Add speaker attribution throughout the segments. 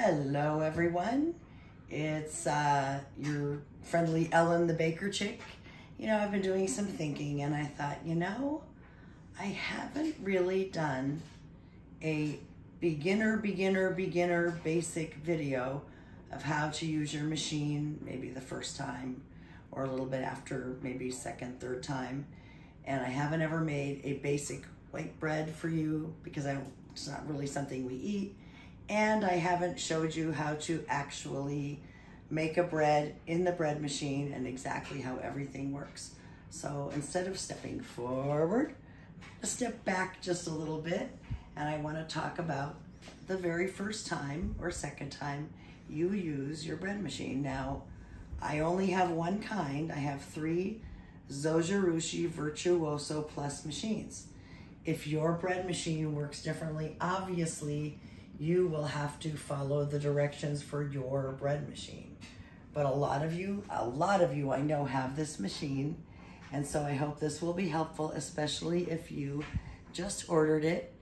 Speaker 1: Hello, everyone. It's uh, your friendly Ellen the Baker Chick. You know, I've been doing some thinking and I thought, you know, I haven't really done a beginner, beginner, beginner basic video of how to use your machine, maybe the first time or a little bit after, maybe second, third time. And I haven't ever made a basic white bread for you because I, it's not really something we eat and I haven't showed you how to actually make a bread in the bread machine and exactly how everything works. So instead of stepping forward, step back just a little bit and I want to talk about the very first time or second time you use your bread machine. Now, I only have one kind. I have three Zojirushi Virtuoso Plus machines. If your bread machine works differently, obviously you will have to follow the directions for your bread machine. But a lot of you, a lot of you I know have this machine. And so I hope this will be helpful, especially if you just ordered it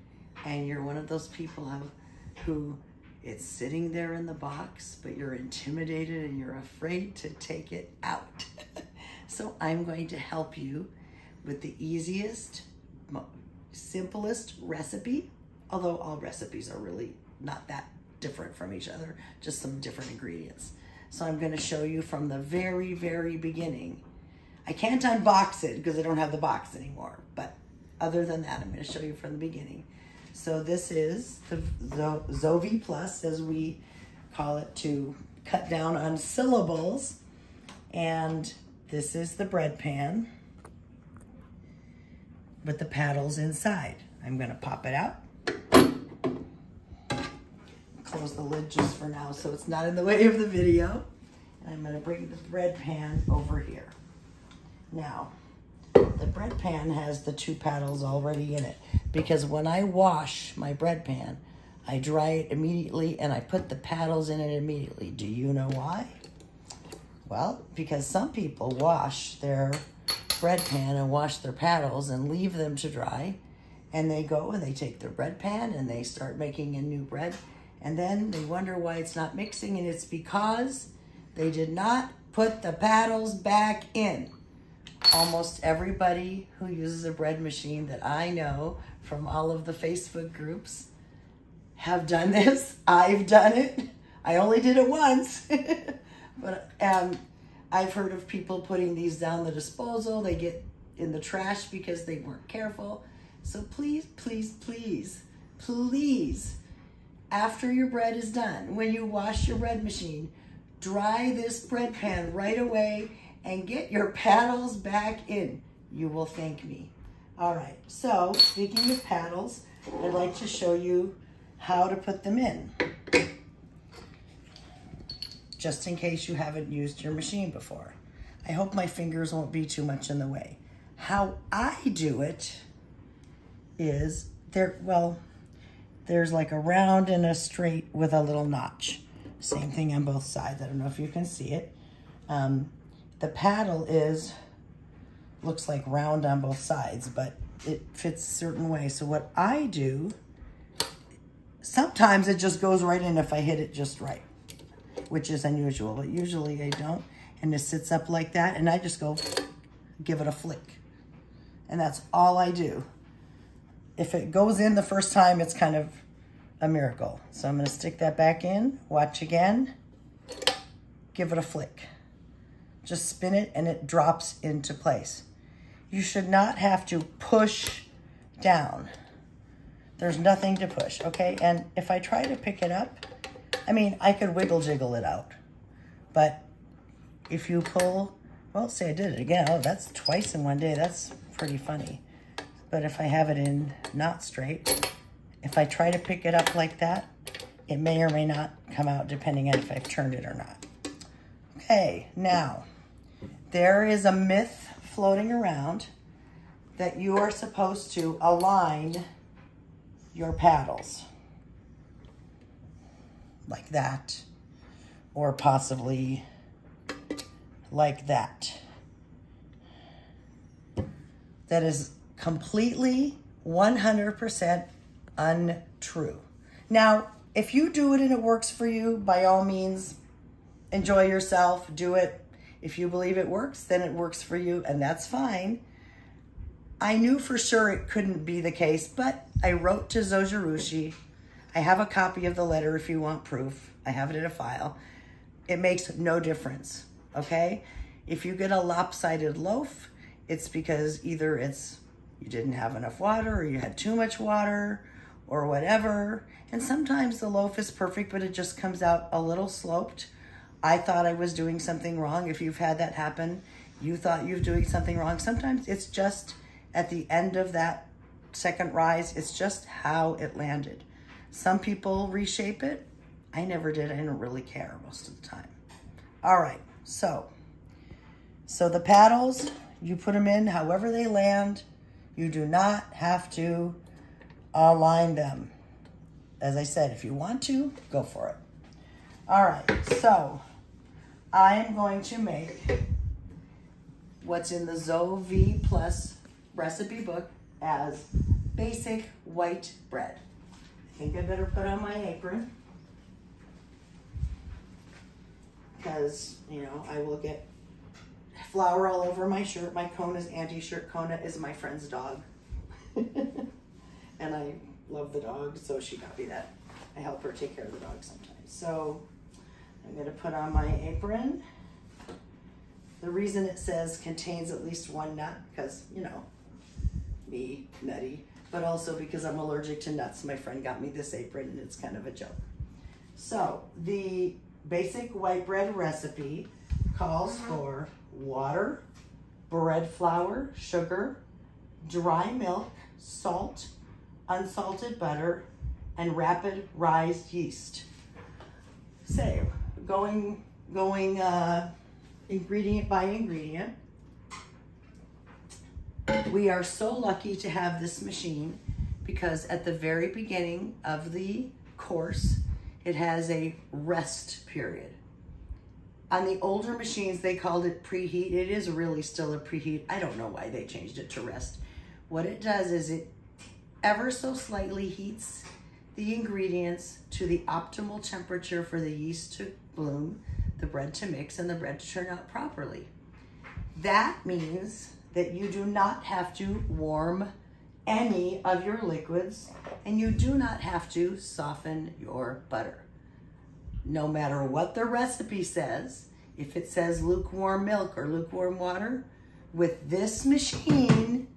Speaker 1: and you're one of those people who, it's sitting there in the box, but you're intimidated and you're afraid to take it out. so I'm going to help you with the easiest, simplest recipe, although all recipes are really not that different from each other, just some different ingredients. So I'm gonna show you from the very, very beginning. I can't unbox it because I don't have the box anymore, but other than that, I'm gonna show you from the beginning. So this is the Zovi Plus, as we call it, to cut down on syllables. And this is the bread pan with the paddles inside. I'm gonna pop it out close the lid just for now so it's not in the way of the video. And I'm gonna bring the bread pan over here. Now, the bread pan has the two paddles already in it because when I wash my bread pan, I dry it immediately and I put the paddles in it immediately. Do you know why? Well, because some people wash their bread pan and wash their paddles and leave them to dry and they go and they take their bread pan and they start making a new bread and then they wonder why it's not mixing, and it's because they did not put the paddles back in. Almost everybody who uses a bread machine that I know from all of the Facebook groups have done this. I've done it. I only did it once. but um, I've heard of people putting these down the disposal. They get in the trash because they weren't careful. So please, please, please, please after your bread is done, when you wash your bread machine, dry this bread pan right away and get your paddles back in. You will thank me. All right, so speaking of paddles, I'd like to show you how to put them in. Just in case you haven't used your machine before. I hope my fingers won't be too much in the way. How I do it is there, well, there's like a round and a straight with a little notch. Same thing on both sides. I don't know if you can see it. Um, the paddle is, looks like round on both sides, but it fits a certain way. So what I do, sometimes it just goes right in if I hit it just right, which is unusual, but usually I don't. And it sits up like that, and I just go give it a flick. And that's all I do if it goes in the first time, it's kind of a miracle. So I'm gonna stick that back in, watch again, give it a flick. Just spin it and it drops into place. You should not have to push down. There's nothing to push, okay? And if I try to pick it up, I mean, I could wiggle jiggle it out. But if you pull, well, say I did it again. Oh, that's twice in one day. That's pretty funny. But if I have it in not straight, if I try to pick it up like that, it may or may not come out depending on if I've turned it or not. Okay, now, there is a myth floating around that you are supposed to align your paddles like that, or possibly like that. That is completely 100% untrue. Now, if you do it and it works for you, by all means, enjoy yourself, do it. If you believe it works, then it works for you, and that's fine. I knew for sure it couldn't be the case, but I wrote to Zojirushi. I have a copy of the letter if you want proof. I have it in a file. It makes no difference, okay? If you get a lopsided loaf, it's because either it's you didn't have enough water or you had too much water or whatever. And sometimes the loaf is perfect, but it just comes out a little sloped. I thought I was doing something wrong. If you've had that happen, you thought you were doing something wrong. Sometimes it's just at the end of that second rise, it's just how it landed. Some people reshape it. I never did. I didn't really care most of the time. All right, so, so the paddles, you put them in however they land. You do not have to align them. As I said, if you want to, go for it. All right, so I am going to make what's in the Zoe V Plus recipe book as basic white bread. I think I better put on my apron because, you know, I will get flour all over my shirt. My Kona's anti-shirt. Kona is my friend's dog. and I love the dog, so she got me that. I help her take care of the dog sometimes. So I'm going to put on my apron. The reason it says contains at least one nut, because, you know, me, nutty, but also because I'm allergic to nuts. My friend got me this apron and it's kind of a joke. So the basic white bread recipe calls uh-huh. for water, bread flour, sugar, dry milk, salt, unsalted butter, and rapid rise yeast. So going, going uh, ingredient by ingredient, we are so lucky to have this machine because at the very beginning of the course, it has a rest period. On the older machines, they called it preheat. It is really still a preheat. I don't know why they changed it to rest. What it does is it ever so slightly heats the ingredients to the optimal temperature for the yeast to bloom, the bread to mix, and the bread to turn out properly. That means that you do not have to warm any of your liquids and you do not have to soften your butter. No matter what the recipe says, if it says lukewarm milk or lukewarm water, with this machine,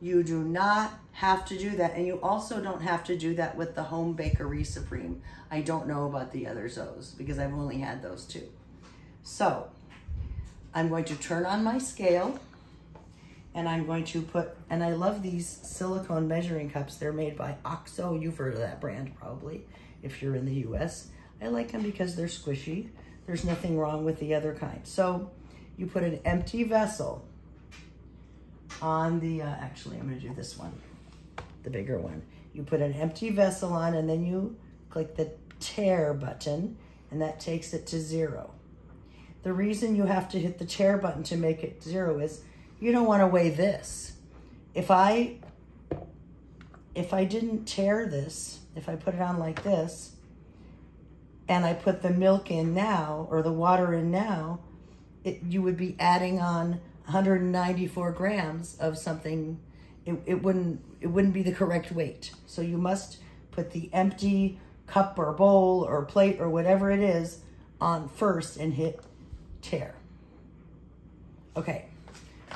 Speaker 1: you do not have to do that. And you also don't have to do that with the Home Bakery Supreme. I don't know about the other Zoes because I've only had those two. So I'm going to turn on my scale and I'm going to put, and I love these silicone measuring cups. They're made by OXO. You've heard of that brand probably if you're in the US. I like them because they're squishy. There's nothing wrong with the other kind. So you put an empty vessel on the, uh, actually I'm gonna do this one, the bigger one. You put an empty vessel on and then you click the tear button and that takes it to zero. The reason you have to hit the tear button to make it zero is you don't want to weigh this. If I, if I didn't tear this, if I put it on like this, and I put the milk in now, or the water in now, it, you would be adding on 194 grams of something, it, it, wouldn't, it wouldn't be the correct weight. So you must put the empty cup or bowl or plate or whatever it is on first and hit tear. Okay,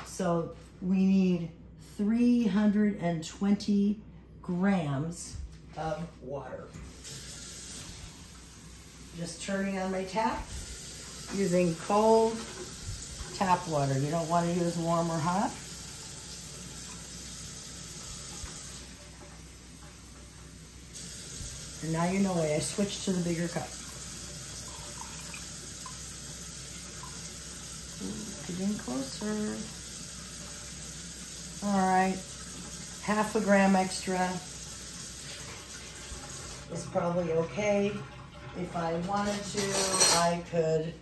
Speaker 1: so we need 320 grams of water. Just turning on my tap using cold tap water. You don't want to use warm or hot. And now you know why I switched to the bigger cup. Getting closer. All right, half a gram extra is probably okay. If I wanted to, I could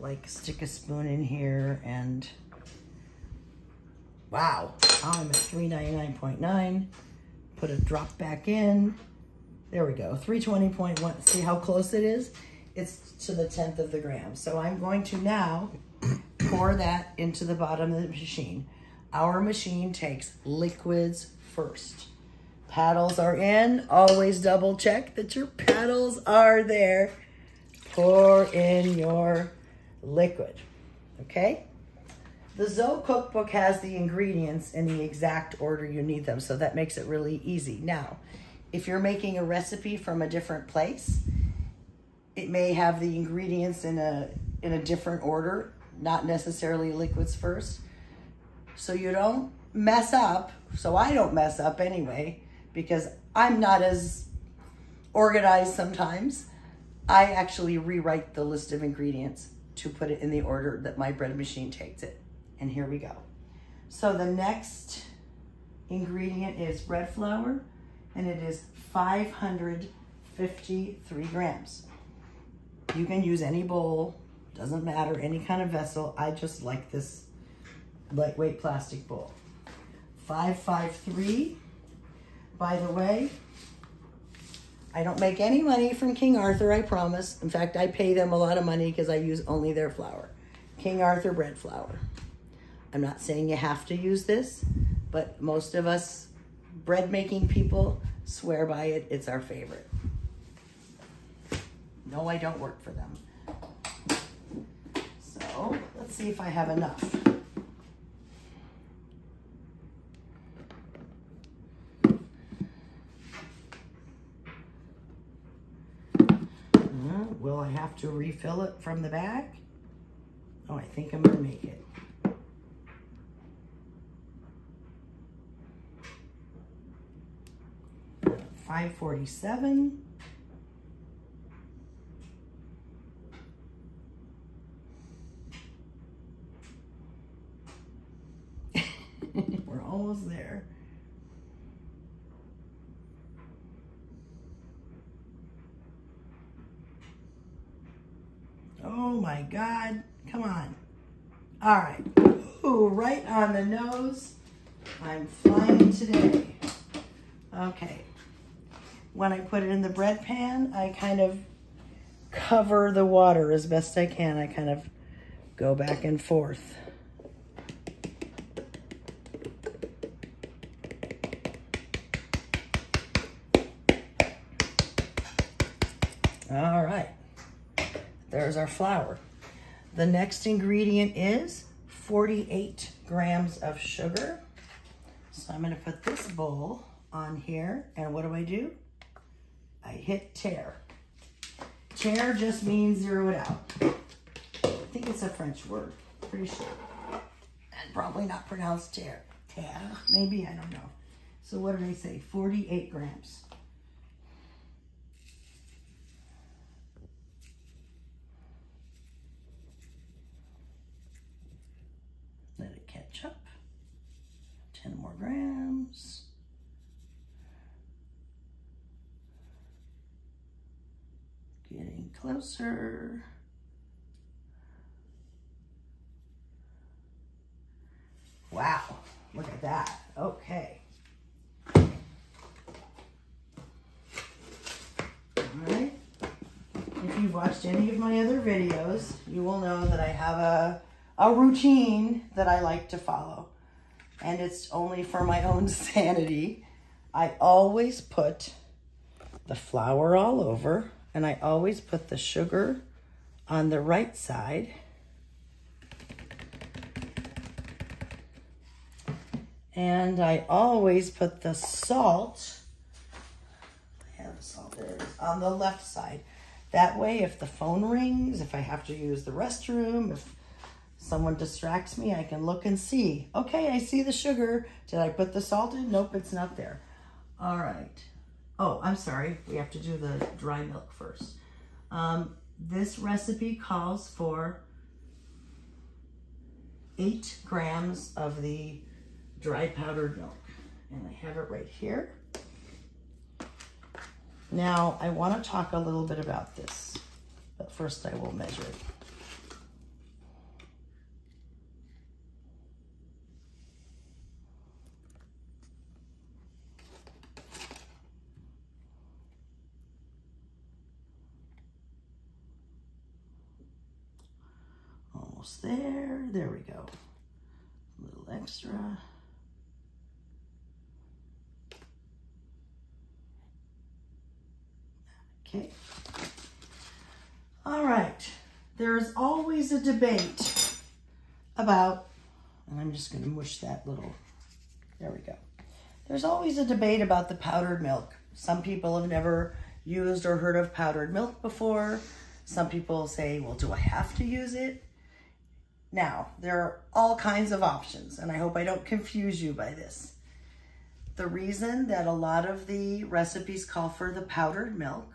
Speaker 1: like stick a spoon in here and wow, I'm at 399.9. Put a drop back in. There we go, 320.1. See how close it is? It's to the 10th of the gram. So I'm going to now pour that into the bottom of the machine. Our machine takes liquids first. Paddles are in. Always double check that your paddles are there. Pour in your liquid, okay? The Zoe cookbook has the ingredients in the exact order you need them, so that makes it really easy. Now, if you're making a recipe from a different place, it may have the ingredients in a in a different order, not necessarily liquids first. So you don't mess up, so I don't mess up anyway, because I'm not as organized sometimes. I actually rewrite the list of ingredients to put it in the order that my bread machine takes it. And here we go. So the next ingredient is bread flour, and it is 553 grams. You can use any bowl, doesn't matter, any kind of vessel. I just like this lightweight plastic bowl. 553, by the way, I don't make any money from King Arthur, I promise. In fact, I pay them a lot of money because I use only their flour. King Arthur bread flour. I'm not saying you have to use this, but most of us bread making people swear by it. It's our favorite. No, I don't work for them. So let's see if I have enough. Uh, will I have to refill it from the back? Oh, I think I'm gonna make it. 547. We're almost there. Oh my God, come on. All right, Ooh, right on the nose. I'm flying today. Okay, when I put it in the bread pan, I kind of cover the water as best I can. I kind of go back and forth. All right, our flour. The next ingredient is 48 grams of sugar. So I'm gonna put this bowl on here, and what do I do? I hit tear. Tare just means zero it out. I think it's a French word, pretty sure. And probably not pronounced tear. Tare, maybe, I don't know. So what do I say? 48 grams. Let it catch up. 10 more grams. Getting closer. Wow, look at that. Okay. If you've watched any of my other videos, you will know that I have a, a routine that I like to follow. And it's only for my own sanity. I always put the flour all over and I always put the sugar on the right side. And I always put the salt, I have salt there, on the left side. That way, if the phone rings, if I have to use the restroom, if someone distracts me, I can look and see. Okay, I see the sugar. Did I put the salt in? Nope, it's not there. All right. Oh, I'm sorry. We have to do the dry milk first. Um, this recipe calls for eight grams of the dry powdered milk. And I have it right here. Now, I want to talk a little bit about this, but first I will measure it. almost there. There we go. A little extra. Okay. All right. There's always a debate about, and I'm just going to mush that little, there we go. There's always a debate about the powdered milk. Some people have never used or heard of powdered milk before. Some people say, well, do I have to use it? Now, there are all kinds of options, and I hope I don't confuse you by this. The reason that a lot of the recipes call for the powdered milk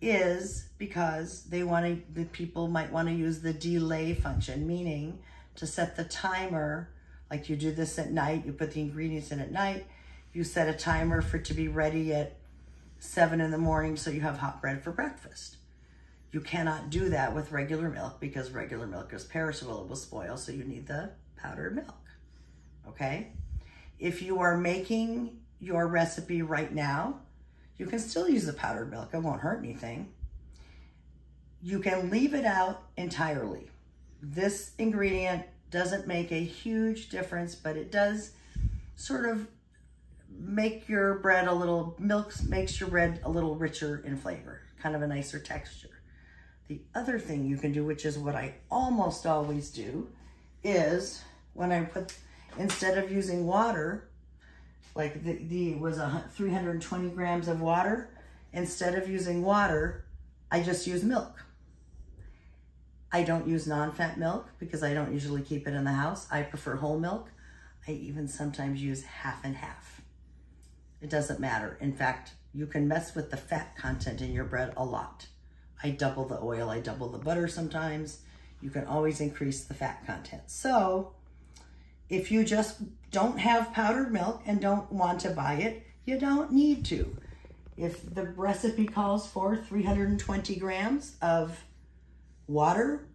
Speaker 1: is because they want to, the people might want to use the delay function, meaning to set the timer, like you do this at night, you put the ingredients in at night, you set a timer for it to be ready at seven in the morning so you have hot bread for breakfast. You cannot do that with regular milk because regular milk is perishable, it will spoil, so you need the powdered milk, okay? If you are making your recipe right now, you can still use the powdered milk. It won't hurt anything. You can leave it out entirely. This ingredient doesn't make a huge difference, but it does sort of make your bread a little, milk makes your bread a little richer in flavor, kind of a nicer texture. The other thing you can do, which is what I almost always do, is when I put, instead of using water, like the, the was a 320 grams of water. Instead of using water, I just use milk. I don't use non-fat milk because I don't usually keep it in the house. I prefer whole milk. I even sometimes use half and half. It doesn't matter. In fact, you can mess with the fat content in your bread a lot. I double the oil, I double the butter sometimes. You can always increase the fat content. So if you just don't have powdered milk and don't want to buy it, you don't need to. If the recipe calls for 320 grams of water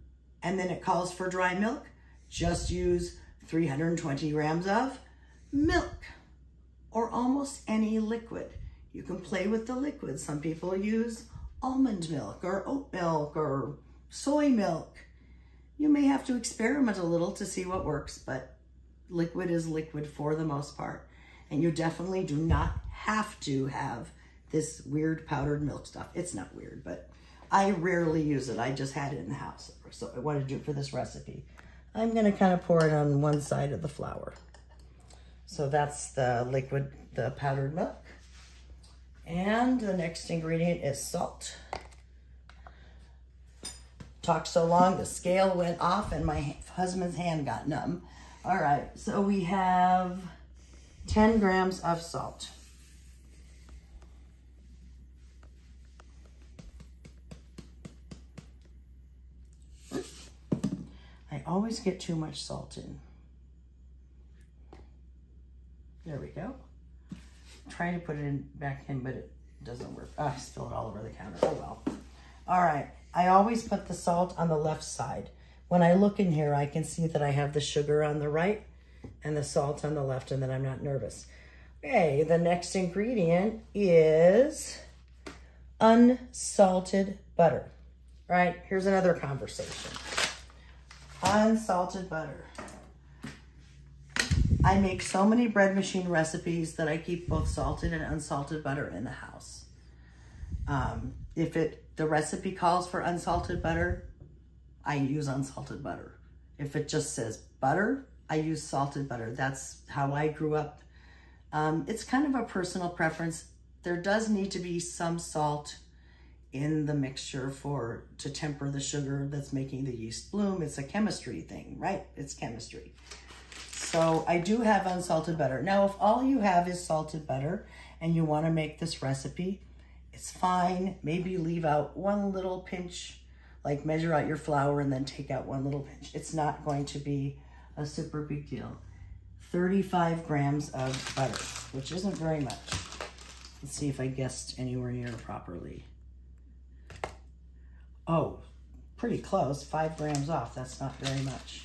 Speaker 1: and then it calls for dry milk, just use 320 grams of milk or almost any liquid. You can play with the liquid. Some people use almond milk or oat milk or soy milk. You may have to experiment a little to see what works, but liquid is liquid for the most part. And you definitely do not have to have this weird powdered milk stuff. It's not weird, but I rarely use it. I just had it in the house. So I wanted to do it for this recipe. I'm gonna kind of pour it on one side of the flour. So that's the liquid, the powdered milk. And the next ingredient is salt. Talked so long, the scale went off and my husband's hand got numb. All right, so we have 10 grams of salt. I always get too much salt in. There we go. Trying to put it in back in, but it doesn't work. Ah, I spilled it all over the counter. Oh well. All right. I always put the salt on the left side. When I look in here, I can see that I have the sugar on the right and the salt on the left and that I'm not nervous. Okay, the next ingredient is unsalted butter. All right, here's another conversation. Unsalted butter. I make so many bread machine recipes that I keep both salted and unsalted butter in the house. Um, if it the recipe calls for unsalted butter, I use unsalted butter. If it just says butter, I use salted butter. That's how I grew up. Um, it's kind of a personal preference. There does need to be some salt in the mixture for to temper the sugar that's making the yeast bloom. It's a chemistry thing, right? It's chemistry. So I do have unsalted butter. Now, if all you have is salted butter and you want to make this recipe, it's fine. Maybe leave out one little pinch like measure out your flour and then take out one little pinch. It's not going to be a super big deal. 35 grams of butter, which isn't very much. Let's see if I guessed anywhere near properly. Oh, pretty close, five grams off. That's not very much.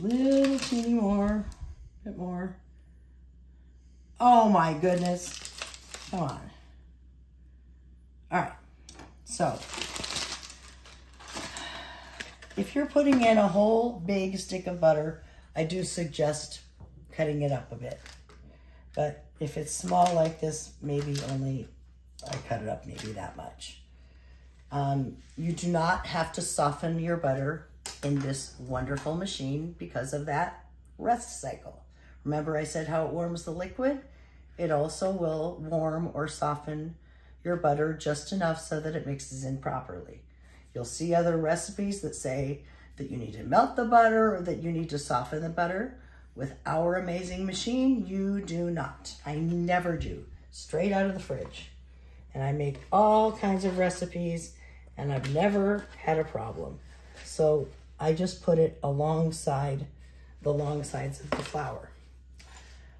Speaker 1: Little teeny more, bit more. Oh my goodness. Come on. All right, so if you're putting in a whole big stick of butter, I do suggest cutting it up a bit. But if it's small like this, maybe only, I cut it up maybe that much. Um, you do not have to soften your butter in this wonderful machine because of that rest cycle. Remember I said how it warms the liquid? It also will warm or soften your butter just enough so that it mixes in properly. You'll see other recipes that say that you need to melt the butter or that you need to soften the butter. With our amazing machine, you do not. I never do. Straight out of the fridge. And I make all kinds of recipes and I've never had a problem. So I just put it alongside the long sides of the flour.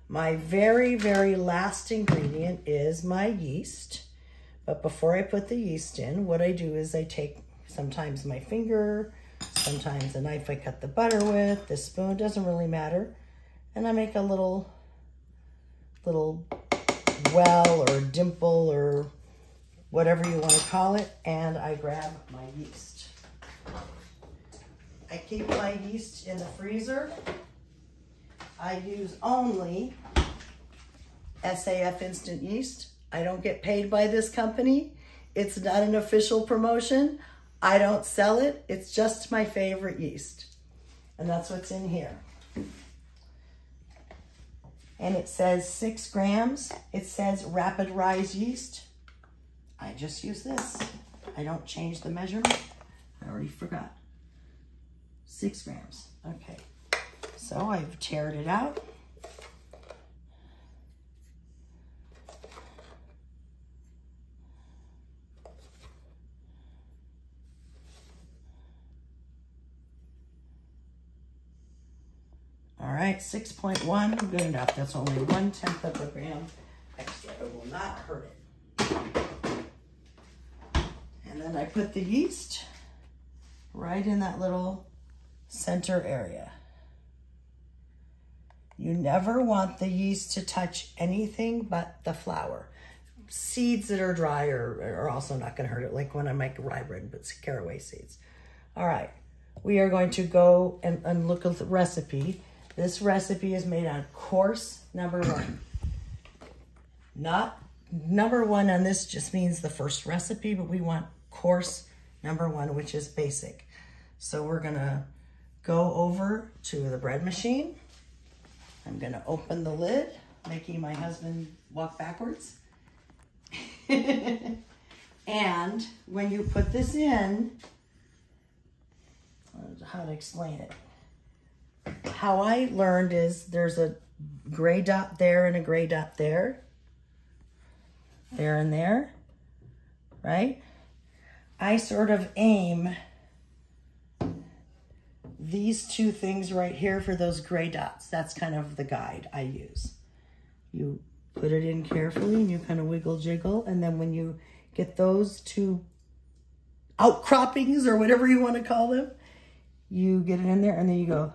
Speaker 1: My very, very last ingredient is my yeast. But before I put the yeast in, what I do is I take sometimes my finger, sometimes a knife I cut the butter with, this spoon, doesn't really matter. And I make a little, little well or dimple or whatever you want to call it, and I grab my yeast. I keep my yeast in the freezer. I use only SAF instant yeast. I don't get paid by this company. It's not an official promotion. I don't sell it. It's just my favorite yeast. And that's what's in here. And it says six grams. It says rapid rise yeast. I just use this. I don't change the measurement. I already forgot. Six grams. Okay. So I've teared it out. All right, 6.1, good enough. That's only one tenth of a gram extra. It will not hurt it. And then I put the yeast right in that little center area. You never want the yeast to touch anything but the flour. Seeds that are dry are, are also not going to hurt it, like when I make rye bread, but caraway seeds. All right, we are going to go and, and look at the recipe. This recipe is made on course number one. Not number one on this just means the first recipe, but we want course number one, which is basic. So we're gonna go over to the bread machine. I'm gonna open the lid, making my husband walk backwards. and when you put this in, how to explain it. How I learned is there's a gray dot there and a gray dot there. There and there, right? I sort of aim these two things right here for those gray dots. That's kind of the guide I use. You put it in carefully and you kind of wiggle jiggle. And then when you get those two outcroppings or whatever you want to call them, you get it in there and then you go.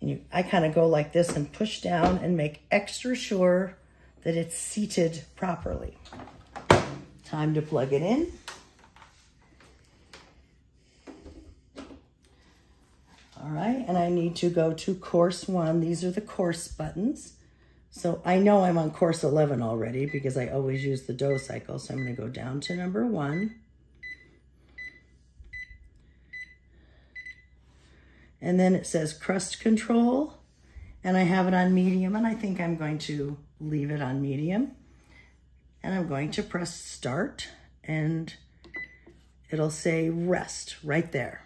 Speaker 1: And you, I kind of go like this and push down and make extra sure that it's seated properly. Time to plug it in. All right, and I need to go to course one. These are the course buttons. So I know I'm on course 11 already because I always use the dough cycle. So I'm gonna go down to number one. And then it says crust control and I have it on medium and I think I'm going to leave it on medium. And I'm going to press start and it'll say rest right there.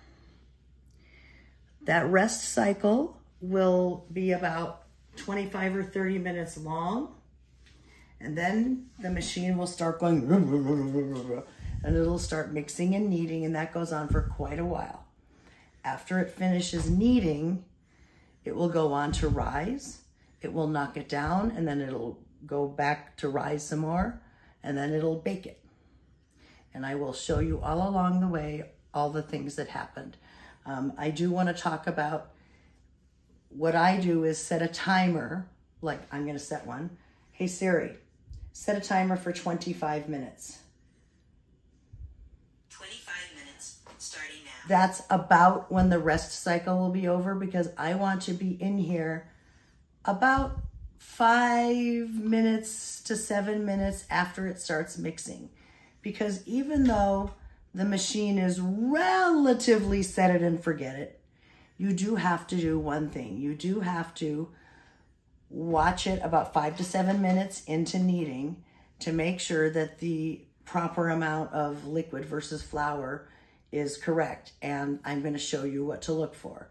Speaker 1: That rest cycle will be about 25 or 30 minutes long. And then the machine will start going and it'll start mixing and kneading and that goes on for quite a while. After it finishes kneading, it will go on to rise. It will knock it down and then it'll go back to rise some more and then it'll bake it. And I will show you all along the way all the things that happened. Um, I do want to talk about what I do is set a timer, like I'm going to set one. Hey Siri, set a timer for 25 minutes.
Speaker 2: 25 minutes starting now.
Speaker 1: That's about when the rest cycle will be over because I want to be in here about five minutes to seven minutes after it starts mixing. Because even though the machine is relatively set it and forget it, you do have to do one thing. You do have to watch it about five to seven minutes into kneading to make sure that the proper amount of liquid versus flour is correct. And I'm going to show you what to look for.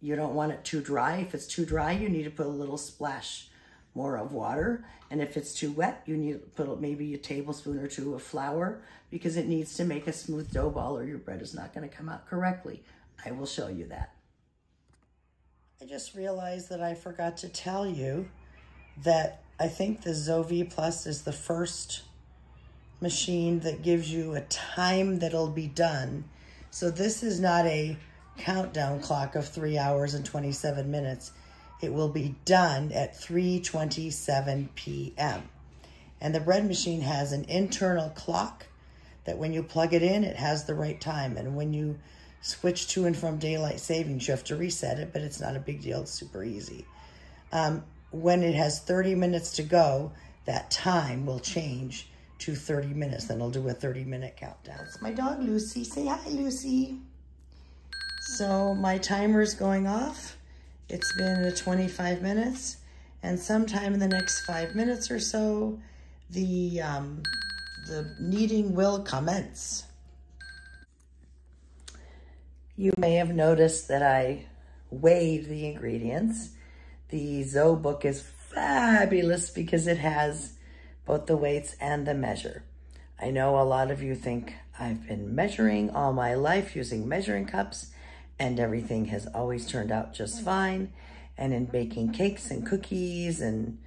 Speaker 1: You don't want it too dry. If it's too dry, you need to put a little splash more of water. And if it's too wet, you need to put maybe a tablespoon or two of flour because it needs to make a smooth dough ball or your bread is not going to come out correctly. I will show you that. I just realized that I forgot to tell you that I think the Zovi Plus is the first machine that gives you a time that'll be done. So this is not a countdown clock of three hours and 27 minutes. It will be done at 3.27 p.m. And the bread machine has an internal clock that when you plug it in, it has the right time. And when you switch to and from daylight savings, you have to reset it, but it's not a big deal. It's super easy. Um, when it has 30 minutes to go, that time will change to 30 minutes. Then it'll do a 30 minute countdown. My dog, Lucy. Say hi, Lucy. So my timer is going off. It's been 25 minutes and sometime in the next five minutes or so, the, um, the kneading will commence. You may have noticed that I weighed the ingredients. The Zoe book is fabulous because it has both the weights and the measure. I know a lot of you think I've been measuring all my life using measuring cups and everything has always turned out just fine. And in baking cakes and cookies and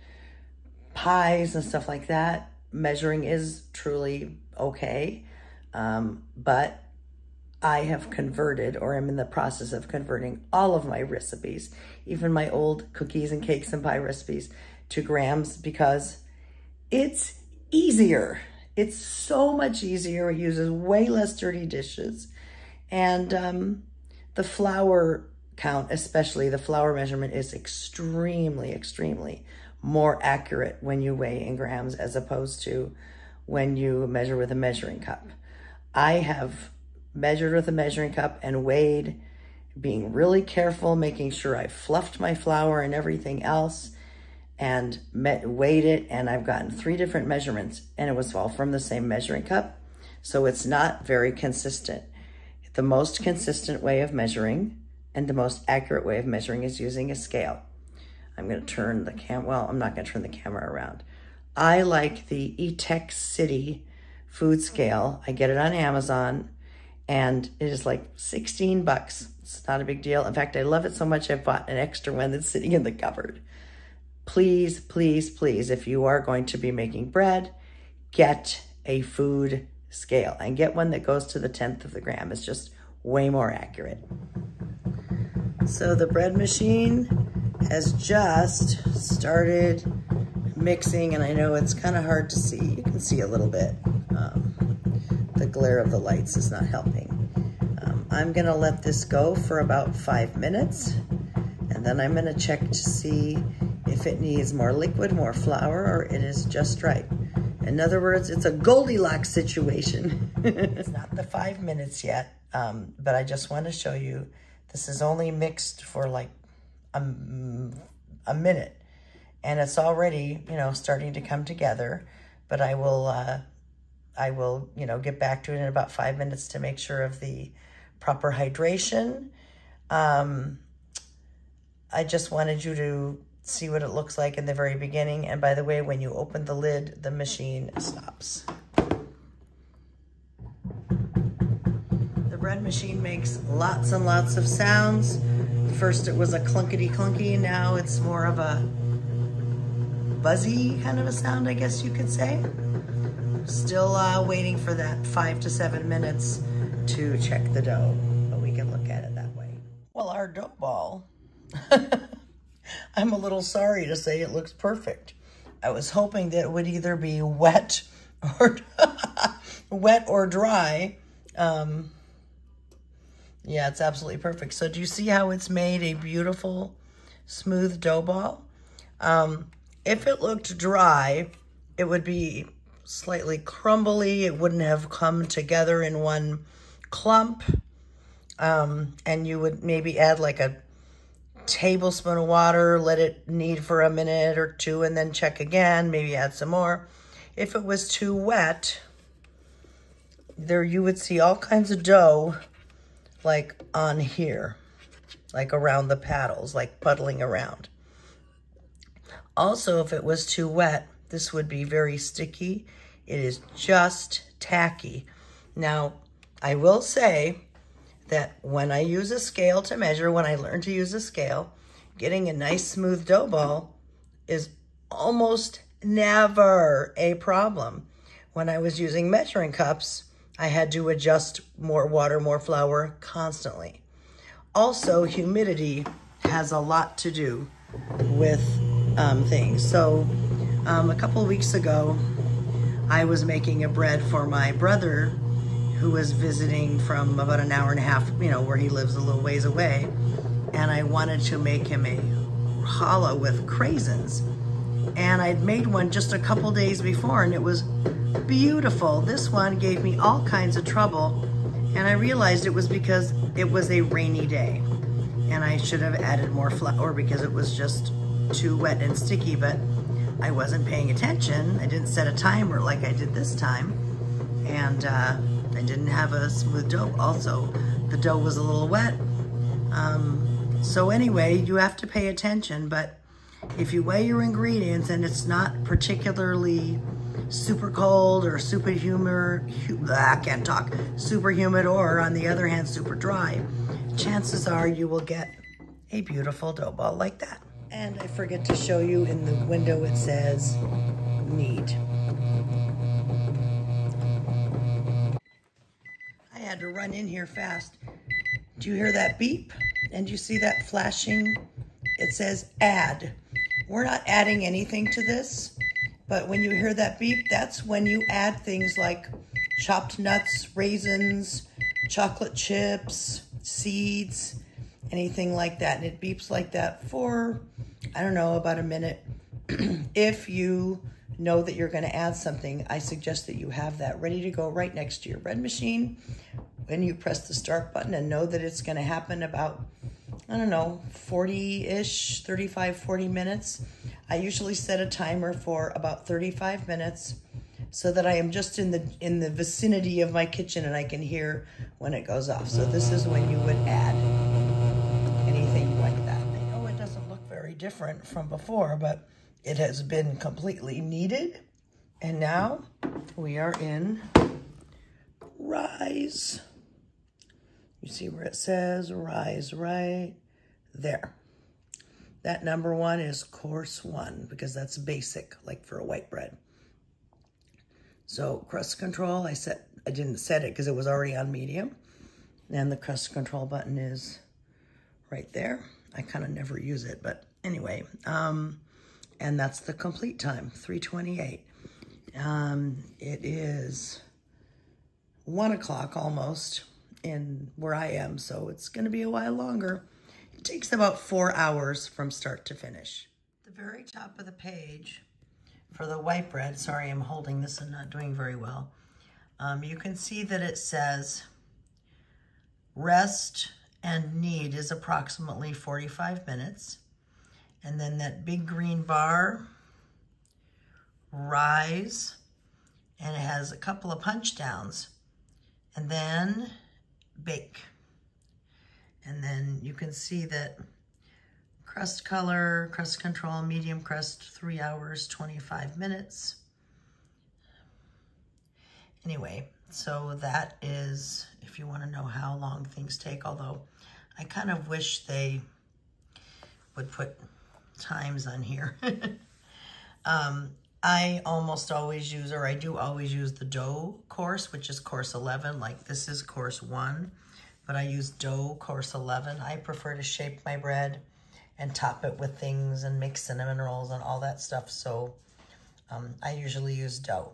Speaker 1: pies and stuff like that, measuring is truly okay. Um, but I have converted or am in the process of converting all of my recipes, even my old cookies and cakes and pie recipes to grams because it's easier. It's so much easier. It uses way less dirty dishes. And um, the flour count, especially the flour measurement, is extremely, extremely more accurate when you weigh in grams as opposed to when you measure with a measuring cup. I have measured with a measuring cup and weighed, being really careful, making sure I fluffed my flour and everything else and met, weighed it. And I've gotten three different measurements and it was all from the same measuring cup. So it's not very consistent. The most consistent way of measuring and the most accurate way of measuring is using a scale. I'm going to turn the cam, well, I'm not going to turn the camera around. I like the Etekcity food scale. I get it on Amazon and it is like 16 bucks. It's not a big deal. In fact, I love it so much I've bought an extra one that's sitting in the cupboard. Please, please, please, if you are going to be making bread, get a food scale and get one that goes to the 10th of the gram. It's just way more accurate. So the bread machine has just started mixing and I know it's kind of hard to see. You can see a little bit. Um, the glare of the lights is not helping. Um, I'm gonna let this go for about five minutes and then I'm gonna check to see if it needs more liquid, more flour, or it is just right. In other words, it's a Goldilocks situation. it's not the five minutes yet, um, but I just want to show you, this is only mixed for like a, a minute. And it's already, you know, starting to come together, but I will, uh, I will, you know, get back to it in about five minutes to make sure of the proper hydration. Um, I just wanted you to see what it looks like in the very beginning. And by the way, when you open the lid, the machine stops. The bread machine makes lots and lots of sounds. First it was a clunkety clunky, now it's more of a buzzy kind of a sound, I guess you could say. Still uh, waiting for that five to seven minutes to check the dough, but we can look at it that way. Well, our dough ball I'm a little sorry to say it looks perfect. I was hoping that it would either be wet or wet or dry. Um, yeah, it's absolutely perfect. So do you see how it's made a beautiful, smooth dough ball? Um, if it looked dry, it would be slightly crumbly. It wouldn't have come together in one clump. Um, and you would maybe add like a tablespoon of water, let it knead for a minute or two, and then check again, maybe add some more. If it was too wet, there you would see all kinds of dough like on here, like around the paddles, like puddling around. Also, if it was too wet, this would be very sticky. It is just tacky. Now, I will say that when I use a scale to measure, when I learn to use a scale, getting a nice smooth dough ball is almost never a problem. When I was using measuring cups, I had to adjust more water, more flour constantly. Also, humidity has a lot to do with um, things. So um, a couple weeks ago, I was making a bread for my brother who was visiting from about an hour and a half, you know, where he lives a little ways away. And I wanted to make him a challah with craisins. And I'd made one just a couple days before and it was beautiful. This one gave me all kinds of trouble. And I realized it was because it was a rainy day. And I should have added more flour because it was just too wet and sticky, but I wasn't paying attention. I didn't set a timer like I did this time. And uh, I didn't have a smooth dough. Also, the dough was a little wet. Um, so anyway, you have to pay attention, but if you weigh your ingredients and it's not particularly super cold or super humid, I can't talk, super humid or on the other hand, super dry, chances are you will get a beautiful dough ball like that. And I forget to show you in the window it says knead. I had to run in here fast. Do you hear that beep? And you see that flashing? It says add. We're not adding anything to this, but when you hear that beep, that's when you add things like chopped nuts, raisins, chocolate chips, seeds, anything like that. And it beeps like that for, I don't know, about a minute. if you know that you're going to add something, I suggest that you have that ready to go right next to your bread machine when you press the start button and know that it's going to happen about I don't know, 40-ish, 35, 40 minutes. I usually set a timer for about 35 minutes so that I am just in the in the vicinity of my kitchen and I can hear when it goes off. So this is when you would add anything like that. I know it doesn't look very different from before, but it has been completely kneaded. And now we are in rise. You see where it says rise right there. That number one is course one because that's basic, like for a white bread. So crust control, I set, I didn't set it because it was already on medium. And the crust control button is right there. I kind of never use it, but anyway. Um, and that's the complete time, 328. Um, it is one o'clock almost in where I am, so it's going to be a while longer. It takes about four hours from start to finish. The very top of the page for the white bread, sorry I'm holding this and not doing very well, um, you can see that it says rest and knead is approximately 45 minutes. And then that big green bar, rise, and it has a couple of punch downs. And then bake. And then you can see that crust color, crust control, medium crust, three hours, 25 minutes. Anyway, so that is, if you want to know how long things take, although I kind of wish they would put times on here. um, I almost always use, or I do always use the dough course, which is course 11. Like this is course one, but I use dough course 11. I prefer to shape my bread and top it with things and make cinnamon rolls and all that stuff. So um, I usually use dough.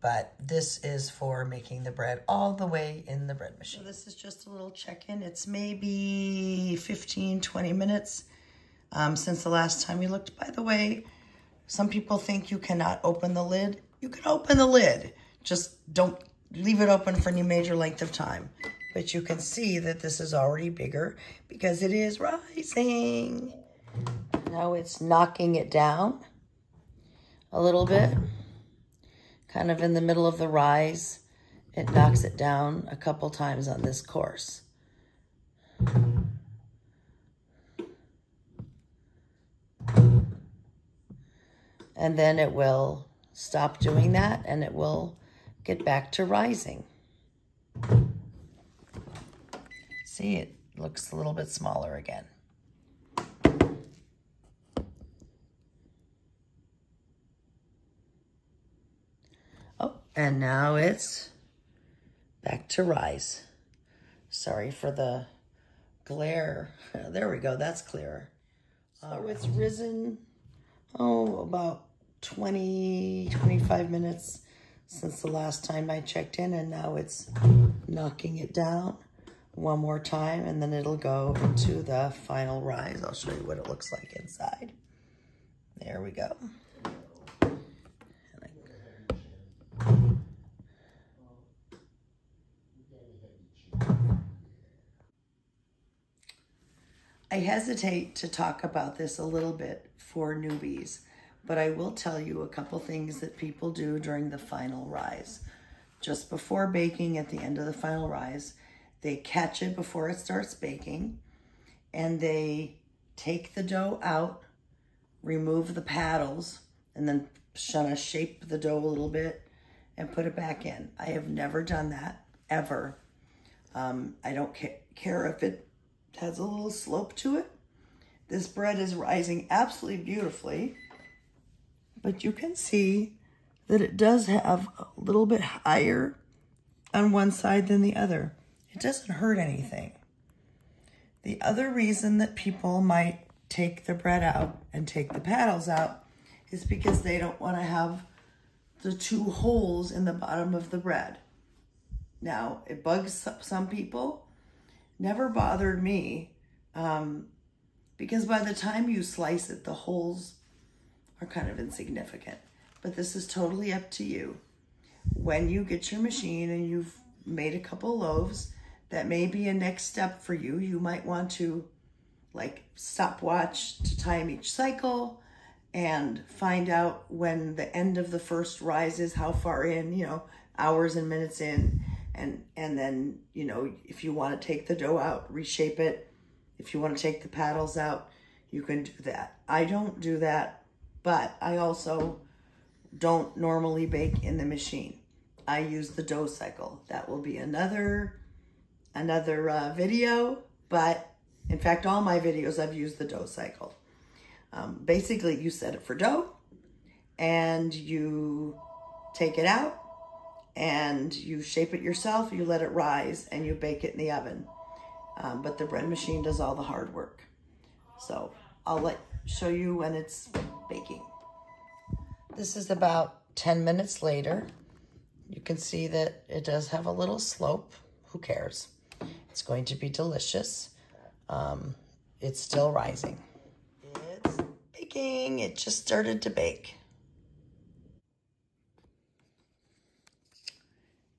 Speaker 1: But this is for making the bread all the way in the bread machine. So this is just a little check-in. It's maybe 15, 20 minutes um, since the last time we looked. By the way, some people think you cannot open the lid. You can open the lid. Just don't leave it open for any major length of time. But you can see that this is already bigger because it is rising. Now it's knocking it down a little bit, kind of in the middle of the rise. It knocks it down a couple times on this course. And then it will stop doing that and it will get back to rising. See, it looks a little bit smaller again. Oh, and now it's back to rise. Sorry for the glare. There we go. That's clearer. So it's risen, oh, about 20, 25 minutes since the last time I checked in. And now it's knocking it down one more time. And then it'll go into the final rise. I'll show you what it looks like inside. There we go. I hesitate to talk about this a little bit for newbies, but I will tell you a couple things that people do during the final rise. Just before baking at the end of the final rise, they catch it before it starts baking and they take the dough out, remove the paddles, and then kind of shape the dough a little bit and put it back in. I have never done that, ever. Um, I don't ca care if it has a little slope to it. This bread is rising absolutely beautifully, but you can see that it does have a little bit higher on one side than the other. It doesn't hurt anything. The other reason that people might take the bread out and take the paddles out is because they don't want to have the two holes in the bottom of the bread. Now, it bugs some people never bothered me um, because by the time you slice it, the holes are kind of insignificant. But this is totally up to you. When you get your machine and you've made a couple loaves, that may be a next step for you. You might want to like stopwatch to time each cycle and find out when the end of the first rise is, how far in, you know, hours and minutes in, and and then you know if you want to take the dough out reshape it. If you want to take the paddles out you can do that. I don't do that but i also don't normally bake in the machine. I use the dough cycle. That will be another another uh, video but in fact all my videos i've used the dough cycle um, basically you set it for dough and you take it out and you shape it yourself, you let it rise, and you bake it in the oven. Um, but the bread machine does all the hard work. So I'll let show you when it's baking. This is about 10 minutes later. You can see that it does have a little slope. Who cares? It's going to be delicious. Um, it's still rising. It's baking. It just started to bake.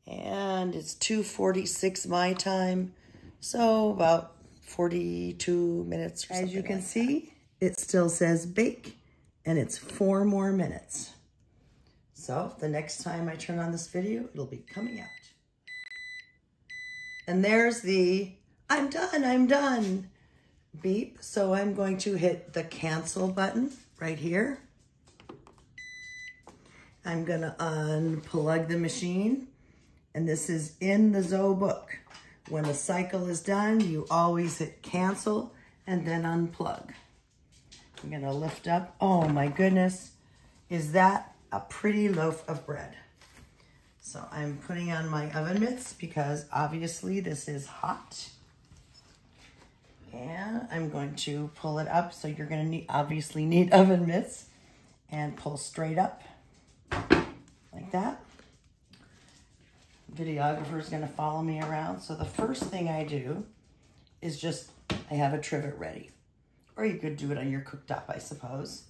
Speaker 1: and it's 2.46 my time, so about 42 minutes As you can like see, that. it still says bake, and it's four more minutes. So the next time I turn on this video, it'll be coming out. And there's the, I'm done, I'm done beep. So I'm going to hit the cancel button right here. I'm gonna unplug the machine and this is in the Zoe book. When the cycle is done, you always hit cancel and then unplug. I'm gonna lift up. Oh my goodness, is that a pretty loaf of bread? So I'm putting on my oven mitts because obviously this is hot. And I'm going to pull it up. So you're gonna need, obviously need oven mitts and pull straight up like that. Videographer is gonna follow me around. So the first thing I do is just, I have a trivet ready. Or you could do it on your cooktop, I suppose.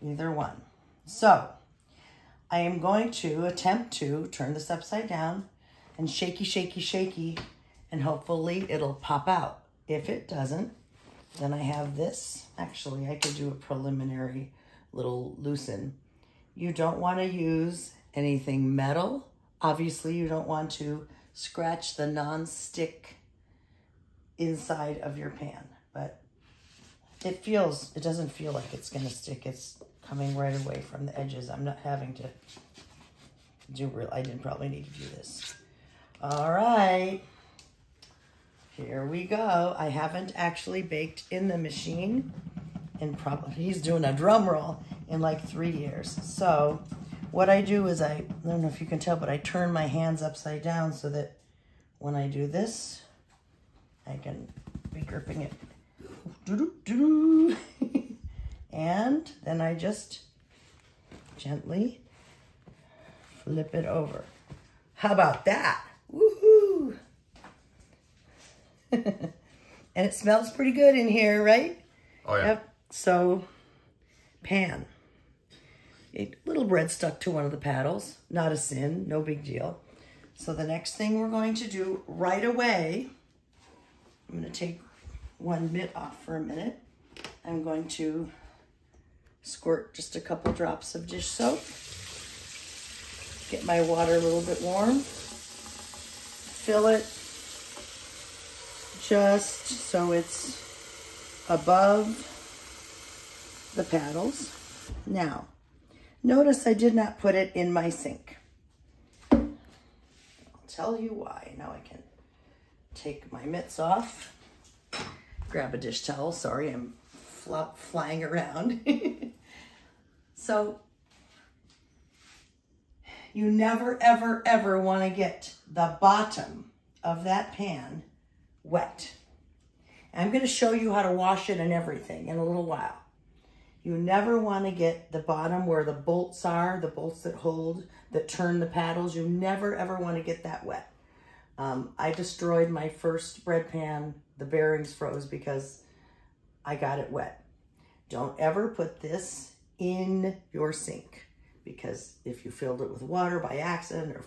Speaker 1: Either one. So, I am going to attempt to turn this upside down and shaky, shaky, shaky, and hopefully it'll pop out. If it doesn't, then I have this. Actually, I could do a preliminary little loosen. You don't want to use anything metal. Obviously, you don't want to scratch the non-stick inside of your pan, but it feels, it doesn't feel like it's going to stick. It's coming right away from the edges. I'm not having to do real, I didn't probably need to do this. All right, here we go. I haven't actually baked in the machine and probably, he's doing a drum roll in like three years. So what I do is I, I don't know if you can tell, but I turn my hands upside down so that when I do this, I can be gripping it. and then I just gently flip it over. How about that? Woohoo! and it smells pretty good in here, right?
Speaker 3: Oh yeah.
Speaker 1: Yep. So, pan. A little bread stuck to one of the paddles. Not a sin, no big deal. So the next thing we're going to do right away, I'm going to take one mitt off for a minute. I'm going to squirt just a couple drops of dish soap. Get my water a little bit warm. Fill it just so it's above the paddles. Now, notice I did not put it in my sink. I'll tell you why. Now I can take my mitts off, grab a dish towel. Sorry, I'm flop flying around. so you never, ever, ever want to get the bottom of that pan wet. I'm going to show you how to wash it and everything in a little while. You never want to get the bottom where the bolts are, the bolts that hold, that turn the paddles. You never, ever want to get that wet. Um, I destroyed my first bread pan. The bearings froze because I got it wet. Don't ever put this in your sink because if you filled it with water by accident or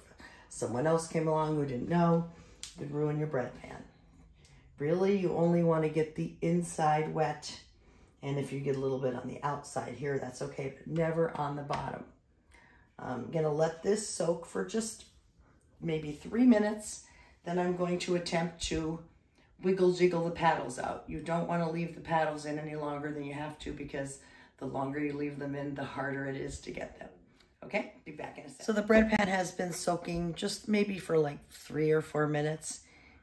Speaker 1: someone else came along who didn't know, it would ruin your bread pan. Really, you only want to get the inside wet. And if you get a little bit on the outside here, that's okay, but never on the bottom. I'm to let this soak for just maybe three minutes. Then I'm going to attempt to wiggle jiggle the paddles out. You don't want to leave the paddles in any longer than you have to because the longer you leave them in, the harder it is to get them. Okay, be back in a second. So the bread pan has been soaking just maybe for like three or four minutes.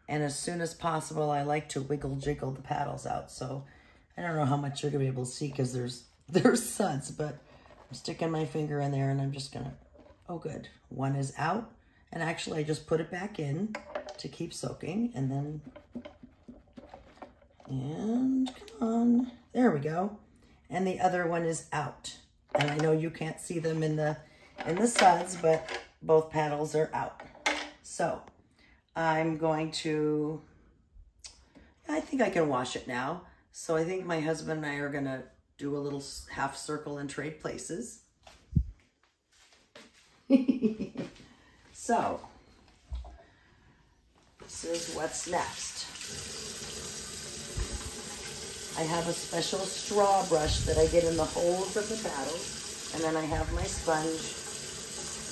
Speaker 1: And as soon as possible, I like to wiggle jiggle the paddles out. So I don't know how much you're gonna be able to see because there's there's suds, but I'm sticking my finger in there and I'm just gonna, oh good. One is out. And actually I just put it back in to keep soaking and then, and come on, there we go. And the other one is out. And I know you can't see them in the, in the suds, but both paddles are out. So I'm going to, I think I can wash it now. So I think my husband and I are to do a little half circle and trade places. so, this is what's next. I have a special straw brush that I get in the holes of the paddles, and then I have my sponge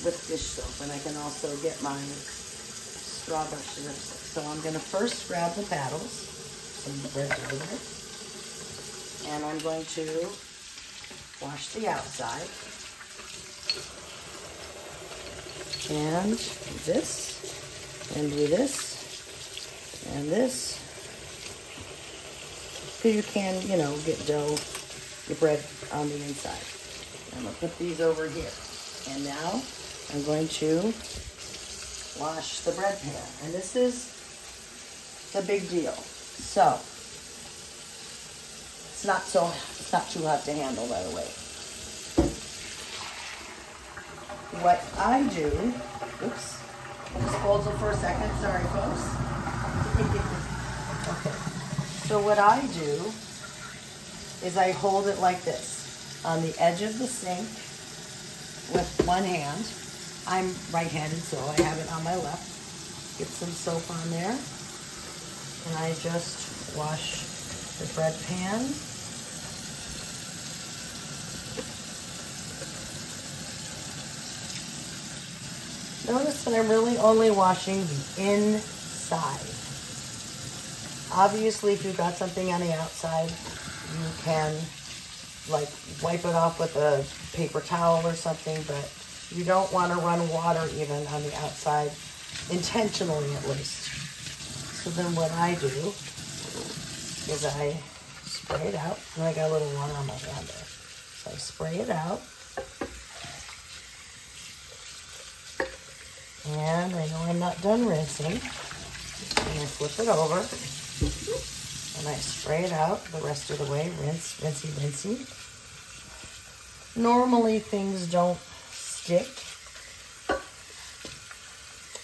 Speaker 1: with dish soap, and I can also get my straw brush So I'm going to first grab the paddles, some red over and I'm going to wash the outside. And this, and do this, and this. Because you can, you know, get dough, your bread on the inside. I'm going to put these over here. And now I'm going to wash the bread pan. And this is the big deal. So, It's not so, it's not too hot to handle, by the way. What I do, oops, disposal for a second, sorry folks. So what I do is I hold it like this on the edge of the sink with one hand. I'm right-handed, so I have it on my left. Get some soap on there. And I just wash the bread pan. Notice that I'm really only washing the inside. Obviously, if you've got something on the outside, you can like wipe it off with a paper towel or something, but you don't want to run water even on the outside, intentionally at least. So then what I do is I spray it out, and I got a little water on my hand there. So I spray it out. And I know I'm not done rinsing. And I flip it over. And I spray it out the rest of the way. Rinse, rinsey, rinsey. Normally things don't stick.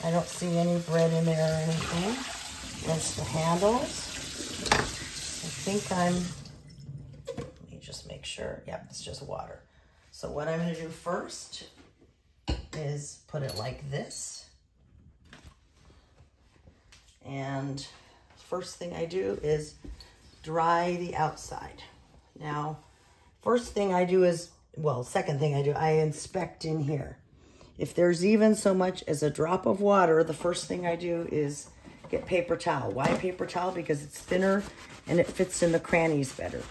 Speaker 1: I don't see any bread in there or anything. Rinse the handles. I think I'm, let me just make sure. Yep, it's just water. So what I'm gonna do first is put it like this. And first thing I do is dry the outside. Now, first thing I do is, well, second thing I do, I inspect in here. If there's even so much as a drop of water, the first thing I do is get paper towel. Why paper towel? Because it's thinner and it fits in the crannies better.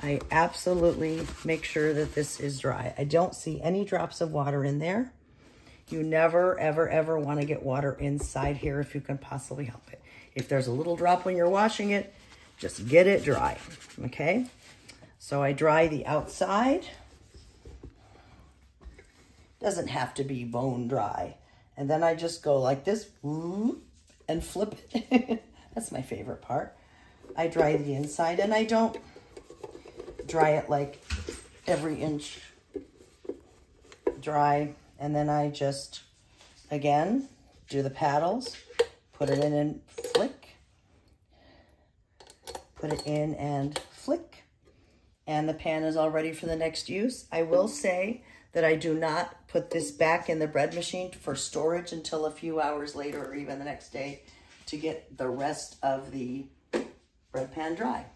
Speaker 1: I absolutely make sure that this is dry. I don't see any drops of water in there. You never, ever, ever want to get water inside here if you can possibly help it. If there's a little drop when you're washing it, just get it dry, okay? So I dry the outside. Doesn't have to be bone dry. And then I just go like this and flip it. That's my favorite part. I dry the inside and I don't dry it like every inch dry. And then I just, again, do the paddles, put it in and flick, put it in and flick. And the pan is all ready for the next use. I will say that I do not put this back in the bread machine for storage until a few hours later or even the next day to get the rest of the bread pan dry.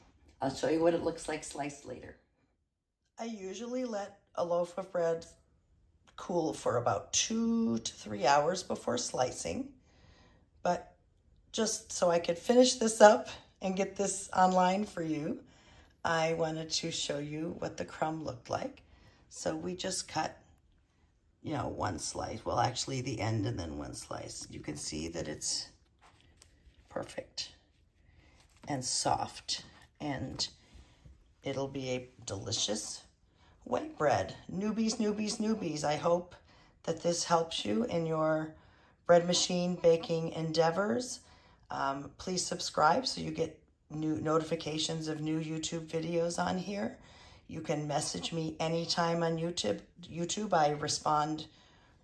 Speaker 1: I'll show you what it looks like sliced later. I usually let a loaf of bread cool for about two to three hours before slicing. But just so I could finish this up and get this online for you, I wanted to show you what the crumb looked like. So we just cut, you know, one slice. Well, actually the end and then one slice. You can see that it's perfect and soft and it'll be a delicious white bread. Newbies, newbies, newbies. I hope that this helps you in your bread machine baking endeavors. Um, please subscribe so you get new notifications of new YouTube videos on here. You can message me anytime on YouTube. YouTube, I respond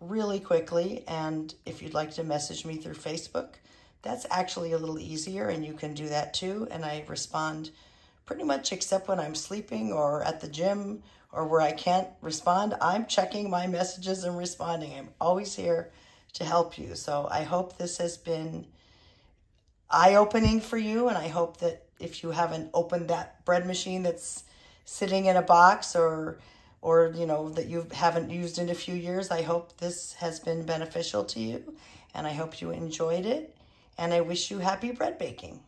Speaker 1: really quickly. And if you'd like to message me through Facebook, that's actually a little easier and you can do that too. And I respond pretty much except when I'm sleeping or at the gym or where I can't respond. I'm checking my messages and responding. I'm always here to help you. So I hope this has been eye-opening for you. And I hope that if you haven't opened that bread machine that's sitting in a box or or you know that you haven't used in a few years i hope this has been beneficial to you and i hope you enjoyed it and i wish you happy bread baking